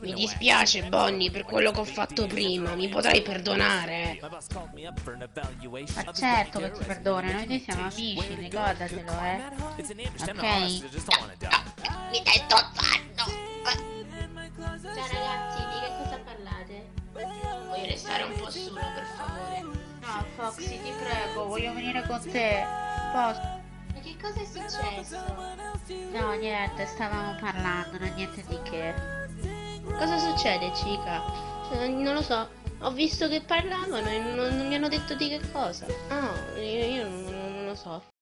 Mi dispiace. Bonnie, per quello che ho fatto prima. Mi potrai perdonare? Ma certo che ti perdona, noi siamo amici, ricordatelo, eh. Ok. Mi stai strozzando! Ciao ragazzi, di che cosa parlate? Voglio restare un po' solo, per favore. No, Foxy, ti prego, voglio venire con te. Posso? Ma che cosa è successo? No, niente, stavamo parlando, non niente di che. Cosa succede, cica? Eh, non lo so. Ho visto che parlavano e non, non mi hanno detto di che cosa. Ah, io, io non, non lo so.